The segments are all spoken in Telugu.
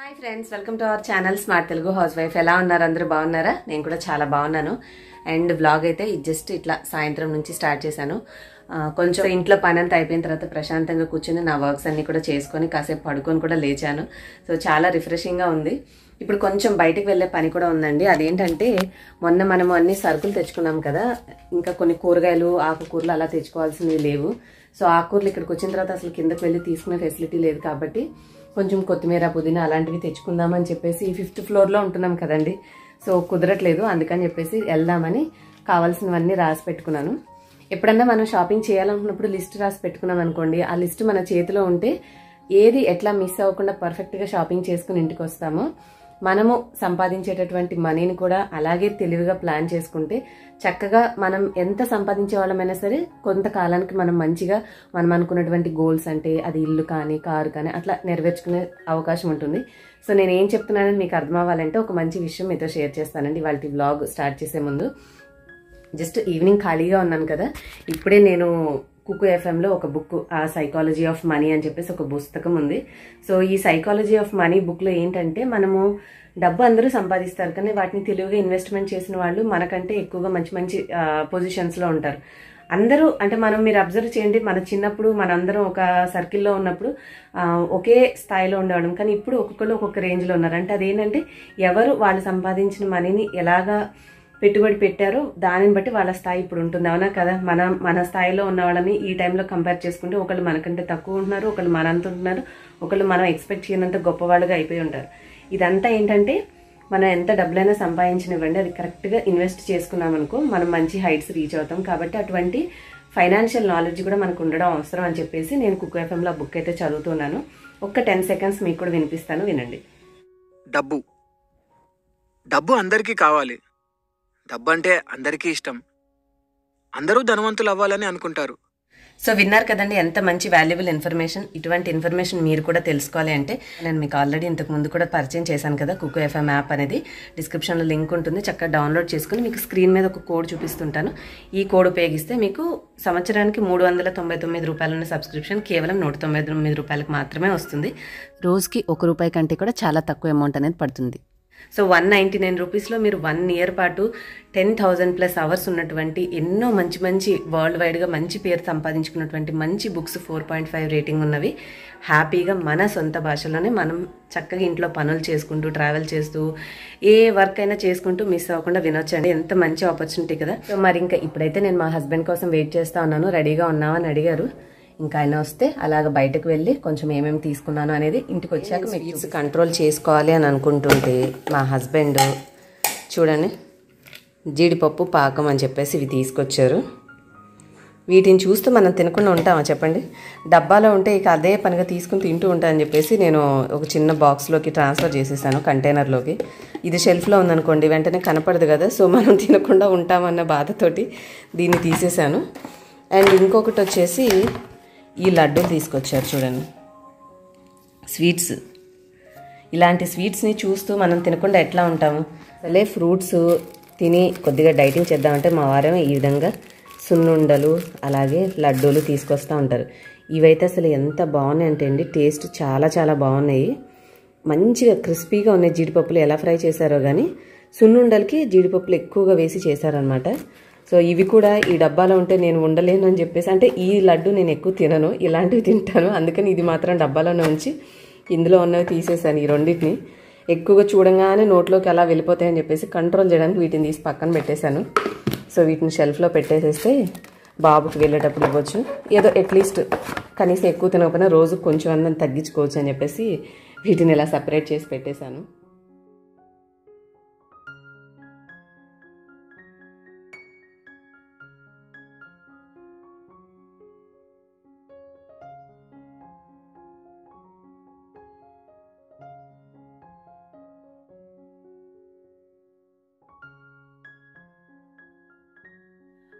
Hi friends welcome to our channel smart Telugu housewife. ఎలా ఉన్నారు అందరూ? బాగున్నారా? నేను కూడా చాలా బాగున్నాను. అండ్ బ్లాగ్ అయితే జస్ట్ ఇట్లా సాయంత్రం నుంచి స్టార్ట్ చేశాను. కొంచెం ఇంట్లో పని అంతా అయిపోయిన తర్వాత ప్రశాంతంగా కూర్చొని నా వర్క్స్ అన్నీ కూడా చేసుకొని కాసేపు పడుకొని కూడా లేచాను. సో చాలా రిఫ్రెషింగ్గా ఉంది. ఇప్పుడు కొంచెం బయటకు వెళ్ళే పని కూడా ఉందండి. అదేంటంటే మొన్న మనము అన్ని సరుకులు తెచ్చుకున్నాం కదా. ఇంకా కొన్ని కూరగాయలు ఆకుకూరలు అలా తెచ్చుకోవాల్సినవి లేవు. సో ఆకుకూరలు ఇక్కడికి వచ్చిన తర్వాత అసలు కిందకి వెళ్ళి తీసుకునే ఫెసిలిటీ లేదు కాబట్టి కొంచెం కొత్తిమీర పుదీనా అలాంటివి తెచ్చుకుందామని చెప్పేసి ఫిఫ్త్ ఫ్లోర్లో ఉంటున్నాం కదండి. సో కుదరట్లేదు అందుకని చెప్పేసి వెళ్దామని కావాల్సినవన్నీ రాసి పెట్టుకున్నాను. ఎప్పుడన్నా మనం షాపింగ్ చేయాలనుకున్నప్పుడు లిస్ట్ రాసి పెట్టుకున్నాం అనుకోండి. ఆ లిస్ట్ మన చేతిలో ఉంటే ఏది ఎట్లా మిస్ అవ్వకుండా పర్ఫెక్ట్గా షాపింగ్ చేసుకుని ఇంటికి వస్తామో మనము సంపాదించేటటువంటి మనీని కూడా అలాగే తెలివిగా ప్లాన్ చేసుకుంటే చక్కగా మనం ఎంత సంపాదించే వాళ్ళమైనా సరే కొంతకాలానికి మనం మంచిగా మనం అనుకున్నటువంటి గోల్స్ అంటే అది ఇల్లు కానీ కారు కానీ అట్లా నెరవేర్చుకునే అవకాశం ఉంటుంది. సో నేను ఏం చెప్తున్నానని మీకు అర్థం అవ్వాలంటే ఒక మంచి విషయం మీతో షేర్ చేస్తానండి. వాళ్ళ వ్లాగ్ స్టార్ట్ చేసే ముందు. జస్ట్ ఈవినింగ్ ఖాళీగా ఉన్నాను కదా. ఇప్పుడే నేను కుకు ఎఫ్ఎంలో ఒక బుక్ ఆ సైకాలజీ ఆఫ్ మనీ అని చెప్పేసి ఒక పుస్తకం ఉంది. సో ఈ సైకాలజీ ఆఫ్ మనీ బుక్లో ఏంటంటే మనము డబ్బు అందరూ సంపాదిస్తారు కానీ వాటిని తెలివిగా ఇన్వెస్ట్మెంట్ చేసిన వాళ్ళు మనకంటే ఎక్కువగా మంచి మంచి పొజిషన్స్లో ఉంటారు. అందరూ అంటే మనం మీరు అబ్జర్వ్ చేయండి మన చిన్నప్పుడు మనందరం ఒక సర్కిల్లో ఉన్నప్పుడు ఒకే స్థాయిలో ఉండేవాళ్ళం. కానీ ఇప్పుడు ఒక్కొక్కరు ఒక్కొక్క రేంజ్లో ఉన్నారు. అంటే అదేంటంటే ఎవరు వాళ్ళు సంపాదించిన మనీని ఎలాగా పెట్టుబడి పెట్టారో. దానిని బట్టి వాళ్ళ స్థాయి ఇప్పుడు ఉంటుంది. అవునా కదా? మన మన స్థాయిలో ఉన్న వాళ్ళని ఈ టైంలో కంపేర్ చేసుకుంటే ఒకళ్ళు మనకంటే తక్కువ ఉంటున్నారు ఒకళ్ళు మనంత ఉంటున్నారు ఒకళ్ళు మనం ఎక్స్పెక్ట్ చేయనంత గొప్పవాళ్ళుగా అయిపోయి ఉంటారు. ఇదంతా ఏంటంటే మనం ఎంత డబ్బులైనా సంపాదించనివ్వండి అది కరెక్ట్గా ఇన్వెస్ట్ చేసుకున్నాం అనుకో మనం మంచి హైట్స్ రీచ్ అవుతాం. కాబట్టి అటువంటి ఫైనాన్షియల్ నాలెడ్జ్ కూడా మనకు ఉండడం అవసరం అని చెప్పేసి నేను కుక్ ఎఫ్ఎంలో బుక్ అయితే చదువుతున్నాను. ఒక్క టెన్ సెకండ్స్ మీకు కూడా వినిపిస్తాను వినండి. డబ్బు. డబ్బు అందరికీ కావాలి. డబ్బు అంటే అందరికీ ఇష్టం. అందరూ ధనవంతులు అవ్వాలని అనుకుంటారు. సో విన్నారు కదండి ఎంత మంచి వాల్యుబుల్ ఇన్ఫర్మేషన్. ఇటువంటి ఇన్ఫర్మేషన్ మీరు కూడా తెలుసుకోవాలి అంటే నేను మీకు ఆల్రెడీ ఇంతకు ముందు కూడా పరిచయం చేశాను కదా కుకు ఎఫ్ఎం యాప్ అనేది. డిస్క్రిప్షన్లో లింక్ ఉంటుంది చక్కగా డౌన్లోడ్ చేసుకుని మీకు స్క్రీన్ మీద ఒక కోడ్ చూపిస్తుంటాను. ఈ కోడ్ ఉపయోగిస్తే మీకు సంవత్సరానికి మూడు వందల తొంభై తొమ్మిది రూపాయలు ఉన్న సబ్స్క్రిప్షన్ కేవలం నూట తొంభై తొమ్మిది రూపాయలకు మాత్రమే వస్తుంది. రోజుకి ఒక రూపాయి కంటే కూడా చాలా తక్కువ అమౌంట్ అనేది పడుతుంది. సో వన్ నైంటీ నైన్ రూపీస్లో మీరు వన్ ఇయర్ పాటు టెన్ థౌజండ్ ప్లస్ అవర్స్ ఉన్నటువంటి ఎన్నో మంచి మంచి వరల్డ్ వైడ్గా మంచి పేరు సంపాదించుకున్నటువంటి మంచి books four point five rating ఉన్నవి. హ్యాపీగా మన సొంత భాషలోనే మనం చక్కగా ఇంట్లో పనులు చేసుకుంటూ ట్రావెల్ చేస్తూ ఏ వర్క్ అయినా చేసుకుంటూ మిస్ అవ్వకుండా వినొచ్చండి. ఎంత మంచి ఆపర్చునిటీ కదా. సో మరి ఇంకా ఇప్పుడైతే నేను మా హస్బెండ్ కోసం వెయిట్ చేస్తా ఉన్నాను. రెడీగా ఉన్నావని అడిగారు. ఇంకా ఆయన వస్తే అలాగ బయటకు వెళ్ళి కొంచెం ఏమేమి తీసుకున్నాను అనేది ఇంటికి వచ్చాక మీకు కంట్రోల్ చేసుకోవాలి అని అనుకుంటుంటే మా హస్బెండ్ చూడండి జీడిపప్పు పాకం అని చెప్పేసి ఇవి తీసుకొచ్చారు. వీటిని చూస్తూ మనం తినకుండా ఉంటామా చెప్పండి? డబ్బాలో ఉంటే ఇక అదే పనిగా తీసుకుని తింటూ ఉంటానని చెప్పేసి నేను ఒక చిన్న బాక్స్లోకి ట్రాన్స్ఫర్ చేసేసాను కంటైనర్లోకి ఇది షెల్ఫ్లో ఉందనుకోండి వెంటనే కనపడదు కదా సో మనం తినకుండా ఉంటామన్న బాధతోటి దీన్ని తీసేసాను. అండ్ ఇంకొకటి వచ్చేసి ఈ లడ్డూలు తీసుకొచ్చారు చూడండి. స్వీట్స్. ఇలాంటి స్వీట్స్ని చూస్తూ మనం తినకుండా ఎట్లా ఉంటాము? అసలే ఫ్రూట్స్ తిని కొద్దిగా డైటింగ్ చేద్దామంటే మా వారం ఈ విధంగా సున్నుండలు అలాగే లడ్డూలు తీసుకొస్తూ ఉంటారు. ఇవైతే అసలు ఎంత బాగున్నాయి అంటే అండి టేస్ట్ చాలా చాలా బాగున్నాయి. మంచిగా క్రిస్పీగా ఉన్నాయి జీడిపప్పులు. ఎలా ఫ్రై చేశారో కానీ సున్నుండలకి జీడిపప్పులు ఎక్కువగా వేసి చేశారనమాట సో ఇవి కూడా ఈ డబ్బాలో ఉంటే నేను ఉండలేను అని చెప్పేసి అంటే ఈ లడ్డు నేను ఎక్కువ తినను ఇలాంటివి తింటాను. అందుకని ఇది మాత్రం డబ్బాలోనే ఉంచి ఇందులో ఉన్నవి తీసేసాను ఈ రెండింటిని. ఎక్కువగా చూడంగానే నోట్లోకి అలా వెళ్ళిపోతాయని చెప్పేసి కంట్రోల్ చేయడానికి వీటిని తీసి పక్కన పెట్టేశాను. సో వీటిని షెల్ఫ్లో పెట్టేసేస్తే బాబుకి వెళ్ళేటప్పుడు ఇవ్వచ్చు. ఏదో అట్లీస్ట్ కనీసం ఎక్కువ తినకపోయినా రోజు కొంచెం అన్నం తగ్గించుకోవచ్చు అని చెప్పేసి వీటిని ఇలా సపరేట్ చేసి పెట్టేశాను.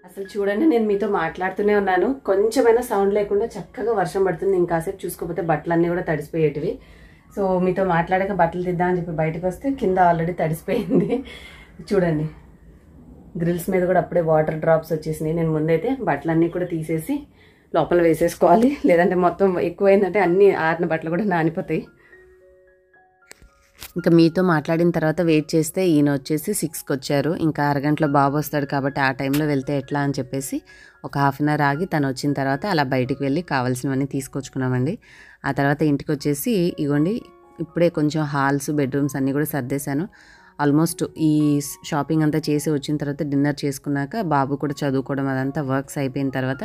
అసలు చూడండి నేను మీతో మాట్లాడుతూనే ఉన్నాను. కొంచెమైనా సౌండ్ లేకుండా చక్కగా వర్షం పడుతుంది. ఇంకాసేపు చూసుకోకపోతే బట్టలన్నీ కూడా తడిసిపోయేటివి. సో మీతో మాట్లాడాక బట్టలు తిద్దామని చెప్పి బయటకు వస్తే కింద ఆల్రెడీ తడిసిపోయింది. చూడండి గ్రిల్స్ మీద కూడా అప్పుడే వాటర్ డ్రాప్స్ వచ్చేసినాయి. నేను ముందైతే బట్టలన్నీ కూడా తీసేసి లోపల వేసేసుకోవాలి. లేదంటే మొత్తం ఎక్కువైందంటే అన్ని ఆరిన బట్టలు కూడా నానిపోతాయి. ఇంకా మీతో మాట్లాడిన తర్వాత వెయిట్ చేస్తే ఈయన వచ్చేసి సిక్స్కి వచ్చారు ఇంకా అరగంటలో బాబు వస్తాడు కాబట్టి ఆ టైంలో వెళ్తే ఎట్లా అని చెప్పేసి ఒక హాఫ్ అన్ అవర్ ఆగి తను వచ్చిన తర్వాత అలా బయటికి వెళ్ళి కావాల్సినవన్నీ తీసుకొచ్చుకున్నామండి. ఆ తర్వాత ఇంటికి వచ్చేసి ఇగోండి ఇప్పుడే కొంచెం హాల్స్ బెడ్రూమ్స్ అన్నీ కూడా సర్దేశాను. ఆల్మోస్ట్ ఈ షాపింగ్ అంతా చేసి వచ్చిన తర్వాత డిన్నర్ చేసుకున్నాక బాబు కూడా చదువుకోవడం అదంతా వర్క్స్ అయిపోయిన తర్వాత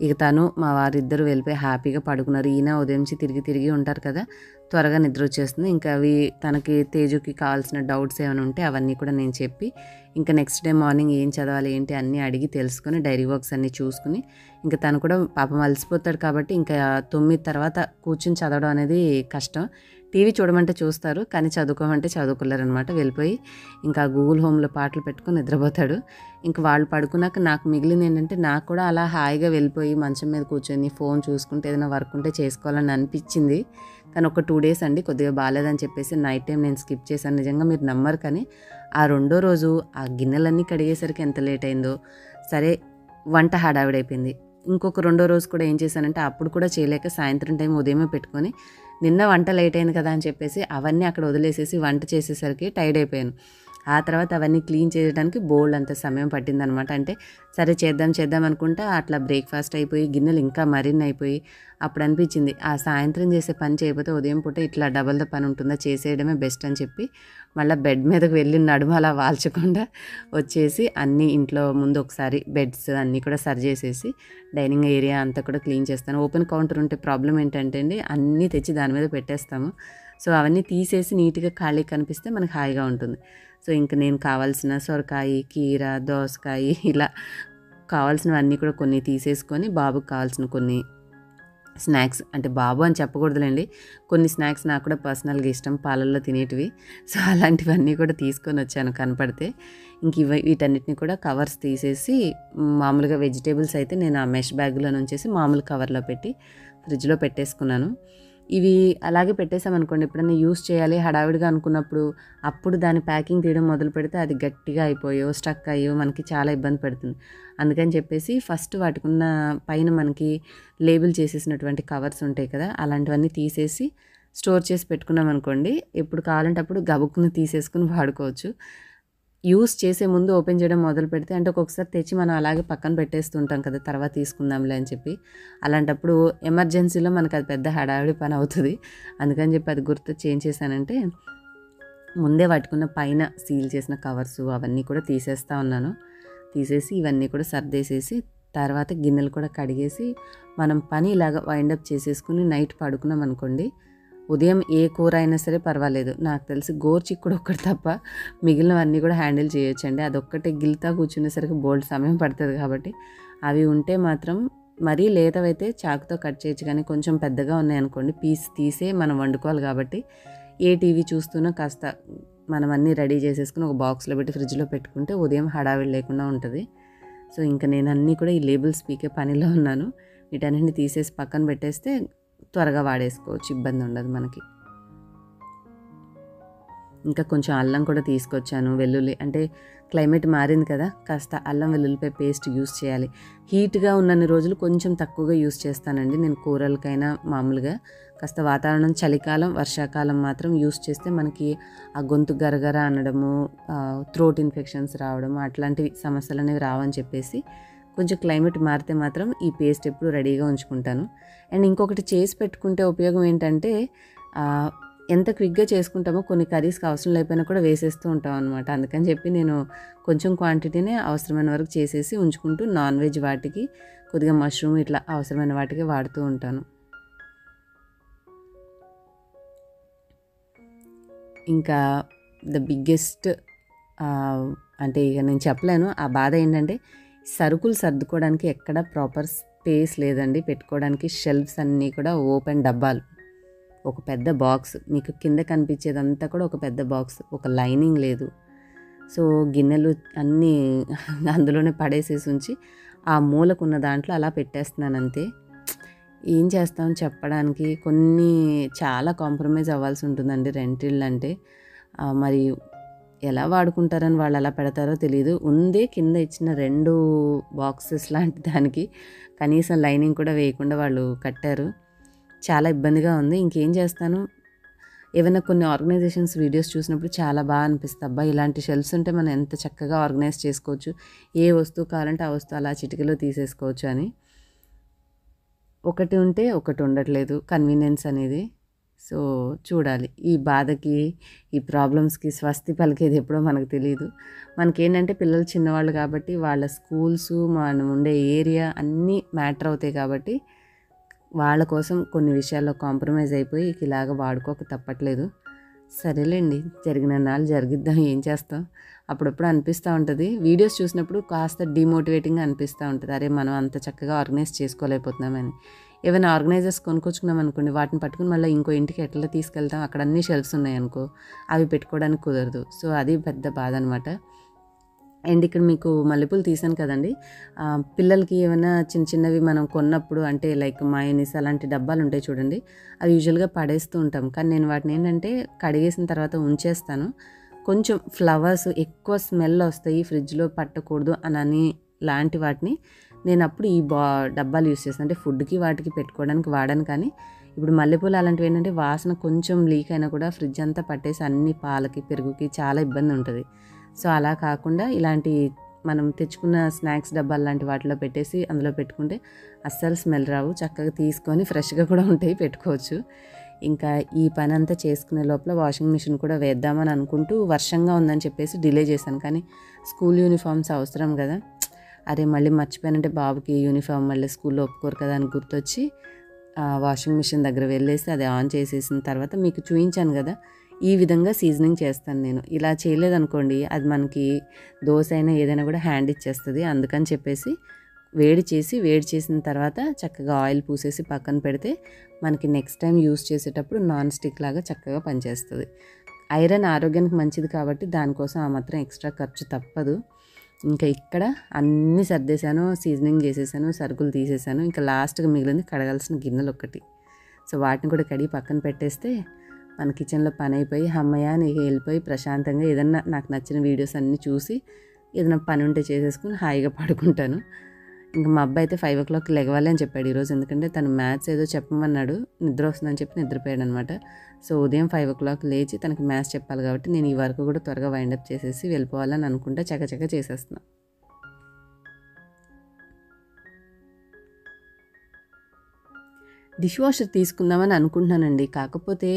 ఇక తను మా వారిద్దరు వెళ్ళిపోయి హ్యాపీగా పడుకున్నారు. ఈయన ఉదయం నుంచి తిరిగి తిరిగి ఉంటారు కదా. త్వరగా నిద్ర వచ్చేస్తుంది. ఇంకా అవి తనకి తేజుకి కావాల్సిన డౌట్స్ ఏమైనా ఉంటే అవన్నీ కూడా నేను చెప్పి ఇంకా నెక్స్ట్ డే మార్నింగ్ ఏం చదవాలి ఏంటి అన్నీ అడిగి తెలుసుకొని డైరీ వర్క్స్ అన్నీ చూసుకుని ఇంకా తను కూడా పాపం అలసిపోతాడు కాబట్టి ఇంకా తొమ్మిది తర్వాత కూర్చుని చదవడం అనేది కష్టం. టీవీ చూడమంటే చూస్తారు కానీ చదువుకోమంటే చదువుకోలేరు అనమాట వెళ్ళిపోయి ఇంకా గూగుల్ హోమ్లో పాటలు పెట్టుకుని నిద్రపోతాడు. ఇంకా వాళ్ళు పడుకున్నాక నాకు మిగిలింది ఏంటంటే నాకు కూడా అలా హాయిగా వెళ్ళిపోయి మంచం మీద కూర్చొని ఫోన్ చూసుకుంటే ఏదైనా వర్క్ ఉంటే చేసుకోవాలని అనిపించింది. కానీ ఒక టూ డేస్ అండి కొద్దిగా బాగాలేదని చెప్పేసి నైట్ టైం నేను స్కిప్ చేశాను. నిజంగా మీరు నమ్మరు కానీ ఆ రెండో రోజు ఆ గిన్నెలన్నీ కడిగేసరికి ఎంత లేట్ అయిందో. సరే వంట హడావిడైపోయింది. ఇంకొక రెండో రోజు కూడా ఏం చేశానంటే అప్పుడు కూడా చేయలేక సాయంత్రం టైం ఉదయమే పెట్టుకొని నిన్న వంట లేట్ అయింది కదా అని చెప్పేసి అవన్నీ అక్కడ వదిలేసేసి వంట చేసేసరికి టైర్డ్ అయిపోయాను. ఆ తర్వాత అవన్నీ క్లీన్ చేయడానికి బోల్డ్ అంత సమయం పట్టిందనమాట. అంటే సరే చేద్దాం చేద్దాం అనుకుంటా అట్లా బ్రేక్ఫాస్ట్ అయిపోయి గిన్నెలు ఇంకా మరిన్ని అయిపోయి అప్పుడు అనిపించింది ఆ సాయంత్రం చేసే పని చేయకపోతే ఉదయం పూట ఇట్లా డబల్ ద పని ఉంటుందా చేసేయడమే బెస్ట్ అని చెప్పి మళ్ళీ బెడ్ మీదకి వెళ్ళి నడుము అలా వాల్చకుండా వచ్చేసి అన్నీ ఇంట్లో ముందు ఒకసారి బెడ్స్ అన్నీ కూడా సరి చేసేసి డైనింగ్ ఏరియా అంతా కూడా క్లీన్ చేస్తాను. ఓపెన్ కౌంటర్ ఉంటే ప్రాబ్లం ఏంటంటే అండి అన్నీ తెచ్చి దాని మీద పెట్టేస్తాము. సో అవన్నీ తీసేసి నీట్గా ఖాళీ కనిపిస్తే మనకు హాయిగా ఉంటుంది. సో ఇంక నేను కావాల్సిన సొరకాయ కీర దోసకాయ ఇలా కావాల్సినవన్నీ కూడా కొన్ని తీసేసుకొని బాబుకి కావాల్సిన కొన్ని స్నాక్స్ అంటే బాబు అని చెప్పకూడదులేండి. కొన్ని స్నాక్స్ నాకు కూడా పర్సనల్గా ఇష్టం పాలల్లో తినేటివి. సో అలాంటివన్నీ కూడా తీసుకొని వచ్చాను కనపడితే. ఇంక ఇవి వీటన్నిటిని కూడా కవర్స్ తీసేసి మామూలుగా వెజిటేబుల్స్ అయితే నేను ఆ మెష్ బ్యాగ్లో నుంచేసి మామూలు కవర్లో పెట్టి ఫ్రిడ్జ్లో పెట్టేసుకున్నాను. ఇవి అలాగే పెట్టేసామనుకోండి ఎప్పుడైనా యూస్ చేయాలి హడావిడిగా అనుకున్నప్పుడు అప్పుడు దాని ప్యాకింగ్ తీయడం మొదలు పెడితే అది గట్టిగా అయిపోయో స్టక్ అయ్యో మనకి చాలా ఇబ్బంది పెడుతుంది. అందుకని చెప్పేసి ఫస్ట్ వాటికున్న పైన మనకి లేబుల్ చేసేసినటువంటి కవర్స్ ఉంటాయి కదా అలాంటివన్నీ తీసేసి స్టోర్ చేసి పెట్టుకున్నాం అనుకోండి ఎప్పుడు కావాలంటే అప్పుడు గబుక్కుని తీసేసుకుని వాడుకోవచ్చు. యూస్ చేసే ముందు ఓపెన్ చేయడం మొదలు పెడితే అంటే ఒక్కొక్కసారి తెచ్చి మనం అలాగే పక్కన పెట్టేస్తుంటాం కదా తర్వాత తీసుకుందాంలే అని చెప్పి. అలాంటప్పుడు ఎమర్జెన్సీలో మనకు అది పెద్ద హడావిడి పని అవుతుంది. అందుకని చెప్పి అది గుర్తు చేంజ్ చేశానంటే ముందే పట్టుకున్న పైన సీల్ చేసిన కవర్స్ అవన్నీ కూడా తీసేస్తా ఉన్నాను. తీసేసి ఇవన్నీ కూడా సర్దేసేసి తర్వాత గిన్నెలు కూడా కడిగేసి మనం పని ఇలాగ వైండప్ చేసేసుకుని నైట్ పడుకున్నాం అనుకోండి ఉదయం ఏ కూర అయినా సరే పర్వాలేదు. నాకు తెలిసి గోర్చిక్కుడు ఒక్కటి తప్ప మిగిలినవన్నీ కూడా హ్యాండిల్ చేయొచ్చండి. అదొక్కటే గిల్తా కూర్చునేసరికి బోల్డ్ సమయం పడుతుంది కాబట్టి అవి ఉంటే మాత్రం మరీ లేతవైతే చాకుతో కట్ చేయొచ్చు. కానీ కొంచెం పెద్దగా ఉన్నాయనుకోండి పీస్ తీసే మనం వండుకోవాలి కాబట్టి ఏ టీవీ చూస్తూనో కాస్త మనం అన్నీ రెడీ చేసేసుకుని ఒక బాక్స్లో పెట్టి ఫ్రిడ్జ్లో పెట్టుకుంటే ఉదయం హడావిడి లేకుండా ఉంటుంది. సో ఇంకా నేను అన్నీ కూడా ఈ లేబుల్స్ పీకే పనిలో ఉన్నాను. వీటన్నింటిని తీసేసి పక్కన పెట్టేస్తే త్వరగా వాడేసుకోవచ్చు ఇబ్బంది ఉండదు మనకి. ఇంకా కొంచెం అల్లం కూడా తీసుకొచ్చాను వెల్లుల్లి అంటే క్లైమేట్ మారింది కదా కాస్త అల్లం వెల్లుల్లిపై పేస్ట్ యూస్ చేయాలి. హీట్గా ఉన్నన్ని రోజులు కొంచెం తక్కువగా యూస్ చేస్తానండి నేను కూరలకైనా మామూలుగా. కాస్త వాతావరణం చలికాలం వర్షాకాలం మాత్రం యూస్ చేస్తే మనకి ఆ గొంతు గరగర అనడము థ్రోట్ ఇన్ఫెక్షన్స్ రావడము అట్లాంటివి సమస్యలు అనేవి రావని చెప్పేసి కొంచెం క్లైమేట్ మారితే మాత్రం ఈ పేస్ట్ ఎప్పుడు రెడీగా ఉంచుకుంటాను. అండ్ ఇంకొకటి చేసి పెట్టుకుంటే ఉపయోగం ఏంటంటే ఎంత క్విక్గా చేసుకుంటామో కొన్ని కర్రీస్కి అవసరం లేకపోయినా కూడా వేసేస్తూ ఉంటాం అనమాట అందుకని చెప్పి నేను కొంచెం క్వాంటిటీనే అవసరమైన వరకు చేసేసి ఉంచుకుంటూ నాన్ వెజ్ వాటికి కొద్దిగా మష్రూమ్ ఇట్లా అవసరమైన వాటికి వాడుతూ ఉంటాను. ఇంకా ద బిగ్గెస్ట్ అంటే ఇక నేను చెప్పలేను. ఆ బాధ ఏంటంటే సరుకులు సర్దుకోవడానికి ఎక్కడ ప్రాపర్ స్పేస్ లేదండి. పెట్టుకోవడానికి షెల్ఫ్స్ అన్నీ కూడా ఓపెన్ డబ్బాలు. ఒక పెద్ద బాక్స్. మీకు కింద కనిపించేదంతా కూడా ఒక పెద్ద బాక్స్. ఒక లైనింగ్ లేదు. సో గిన్నెలు అన్నీ అందులోనే పడేసేసి ఉంచి ఆ మూలకున్న దాంట్లో అలా పెట్టేస్తున్నాను అంతే ఏం చేస్తాం చెప్పడానికి? కొన్ని చాలా కాంప్రమైజ్ అవ్వాల్సి ఉంటుందండి రెంట్ ఇళ్ళు అంటే మరి ఎలా వాడుకుంటారని వాళ్ళు ఎలా పెడతారో తెలియదు ఉందే కింద ఇచ్చిన రెండు బాక్సెస్ లాంటి దానికి కనీసం లైనింగ్ కూడా వేయకుండా వాళ్ళు కట్టారు. చాలా ఇబ్బందిగా ఉంది. ఇంకేం చేస్తాను? ఏమైనా కొన్ని ఆర్గనైజేషన్స్ వీడియోస్ చూసినప్పుడు చాలా బాగా అనిపిస్తుంది. అబ్బా ఇలాంటి షెల్ఫ్స్ ఉంటే మనం ఎంత చక్కగా ఆర్గనైజ్ చేసుకోవచ్చు. ఏ వస్తువు కావాలంటే ఆ వస్తువు అలా చిటికలో తీసేసుకోవచ్చు అని. ఒకటి ఉంటే ఒకటి ఉండట్లేదు. కన్వీనియన్స్ అనేది. సో చూడాలి. ఈ బాధకి ఈ ప్రాబ్లమ్స్కి స్వస్తి పలికేది ఎప్పుడో మనకు తెలియదు మనకేంటంటే పిల్లలు చిన్నవాళ్ళు కాబట్టి వాళ్ళ స్కూల్స్ మనం ఉండే ఏరియా అన్నీ మ్యాటర్ అవుతాయి కాబట్టి వాళ్ళ కోసం కొన్ని విషయాల్లో కాంప్రమైజ్ అయిపోయి ఇలాగ వాడుకోక తప్పట్లేదు. సరేలేండి జరిగిన నాళ్ళు జరిగిద్దాం ఏం చేస్తాం? అప్పుడప్పుడు అనిపిస్తూ ఉంటుంది. వీడియోస్ చూసినప్పుడు కాస్త డిమోటివేటింగ్గా అనిపిస్తూ ఉంటుంది. అరే మనం అంత చక్కగా ఆర్గనైజ్ చేసుకోలేకపోతున్నామని. ఏమైనా ఆర్గనైజర్స్ కొనుక్కొచ్చుకున్నాం అనుకోండి వాటిని పట్టుకుని మళ్ళీ ఇంకో ఇంటికి ఎట్లా తీసుకెళ్తాం? అక్కడ అన్ని షెల్ఫ్స్ ఉన్నాయి అనుకో అవి పెట్టుకోవడానికి కుదరదు. సో అది పెద్ద బాధ అనమాట అండ్ ఇక్కడ మీకు మల్లెపూలు తీసాను కదండి. పిల్లలకి ఏమైనా చిన్న చిన్నవి మనం కొన్నప్పుడు అంటే లైక్ మాయనిస్ అలాంటి డబ్బాలు ఉంటాయి చూడండి అవి యూజువల్గా పడేస్తూ ఉంటాం. కానీ నేను వాటిని ఏంటంటే కడిగేసిన తర్వాత ఉంచేస్తాను. కొంచెం ఫ్లవర్స్ ఎక్కువ స్మెల్ వస్తాయి ఫ్రిడ్జ్లో పట్టకూడదు అని అని లాంటి వాటిని నేను అప్పుడు ఈ బా డబ్బాలు యూస్ చేస్తాను అంటే ఫుడ్కి వాటికి పెట్టుకోవడానికి వాడాను కానీ ఇప్పుడు మల్లెపూలు అలాంటివి ఏంటంటే వాసన కొంచెం లీక్ అయినా కూడా ఫ్రిడ్జ్ అంతా పట్టేసి అన్ని పాలకి పెరుగుకి చాలా ఇబ్బంది ఉంటుంది. సో అలా కాకుండా ఇలాంటి మనం తెచ్చుకున్న స్నాక్స్ డబ్బాలు లాంటి వాటిలో పెట్టేసి అందులో పెట్టుకుంటే అస్సలు స్మెల్ రావు. చక్కగా తీసుకొని ఫ్రెష్గా కూడా ఉంటాయి పెట్టుకోవచ్చు. ఇంకా ఈ పని అంతా చేసుకునే లోపల వాషింగ్ మిషన్ కూడా వేద్దామని అనుకుంటూ వర్షంగా ఉందని చెప్పేసి డిలే చేశాను. కానీ స్కూల్ యూనిఫామ్స్ అవసరం కదా. అరే మళ్ళీ మర్చిపోయానంటే బాబుకి యూనిఫామ్ మళ్ళీ స్కూల్లో ఒప్పుకోరు కదా అని గుర్తొచ్చి వాషింగ్ మిషన్ దగ్గర వెళ్ళేసి అది ఆన్ చేసేసిన తర్వాత మీకు చూపించాను కదా ఈ విధంగా సీజనింగ్ చేస్తాను నేను. ఇలా చేయలేదనుకోండి అది మనకి దోశ అయినా ఏదైనా కూడా హ్యాండ్ ఇచ్చేస్తుంది. అందుకని చెప్పేసి వేడి చేసి వేడి చేసిన తర్వాత చక్కగా ఆయిల్ పూసేసి పక్కన పెడితే మనకి నెక్స్ట్ టైం యూస్ చేసేటప్పుడు నాన్ స్టిక్ లాగా చక్కగా పనిచేస్తుంది. ఐరన్ ఆరోగ్యానికి మంచిది కాబట్టి దానికోసం ఆ మాత్రం ఎక్స్ట్రా ఖర్చు తప్పదు. ఇంకా ఇక్కడ అన్నీ సర్దేశాను సీజనింగ్ చేసేసాను సరుకులు తీసేసాను ఇంకా లాస్ట్గా మిగిలింది కడగాల్సిన గిన్నెలు ఒక్కటి. సో వాటిని కూడా కడిగి పక్కన పెట్టేస్తే మన కిచెన్లో పని అయిపోయి అమ్మయ్య నీకు వెళ్ళిపోయి ప్రశాంతంగా ఏదన్నా నాకు నచ్చిన వీడియోస్ అన్నీ చూసి ఏదైనా పని ఉంటే చేసేసుకుని హాయిగా పడుకుంటాను. ఇంకా మా అబ్బాయి అయితే ఫైవ్ ఓ క్లాక్ లెగవాలి అని చెప్పాడు ఈరోజు. ఎందుకంటే తను మ్యాథ్స్ ఏదో చెప్పమన్నాడు. నిద్ర వస్తుందని చెప్పి నిద్రపోయాడు అనమాట సో ఉదయం ఫైవ్ ఓ క్లాక్ లేచి తనకి మ్యాథ్స్ చెప్పాలి కాబట్టి నేను ఈ వరకు కూడా త్వరగా వైండప్ చేసేసి వెళ్ళిపోవాలని అనుకుంటా చకచక చేసేస్తున్నాను డిష్ వాషర్ తీసుకుందామని అనుకుంటున్నానండి. కాకపోతే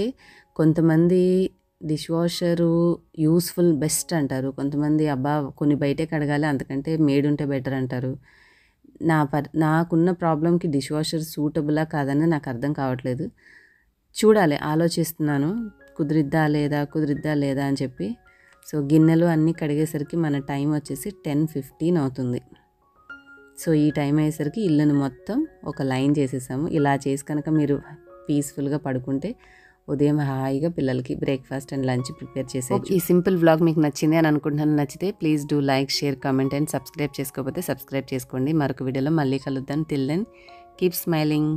కొంతమంది డిష్ వాషరు యూస్ఫుల్ బెస్ట్ అంటారు. కొంతమంది అబ్బా కొన్ని బయటే కడగాలి అంతకంటే మేడ్ ఉంటే బెటర్ అంటారు. నా పర్ నాకున్న ప్రాబ్లంకి డిష్ వాషర్ సూటబులా కాదని నాకు అర్థం కావట్లేదు. చూడాలి ఆలోచిస్తున్నాను. కుదిరిద్దా లేదా కుదిరిద్దా లేదా అని చెప్పి. సో గిన్నెలు అన్నీ కడిగేసరికి మన టైం వచ్చేసి టెన్ ఫిఫ్టీన్ అవుతుంది. సో ఈ టైం అయ్యేసరికి ఇల్లును మొత్తం ఒక లైన్ చేసేసాము. ఇలా చేసి కనుక మీరు పీస్ఫుల్గా పడుకుంటే ఉదయం హాయిగా పిల్లలకి బ్రేక్ఫాస్ట్ అండ్ లంచ్ ప్రిపేర్ చేసే ఈ సింపుల్ వ్లాగ్ మీకు నచ్చింది అని అనుకుంటున్నాను. నచ్చితే please do like share comment and subscribe చేసుకోకపోతే సబ్స్క్రైబ్ చేసుకోండి. మరొక వీడియోలో మళ్ళీ కలుద్దాం. Till then keep smiling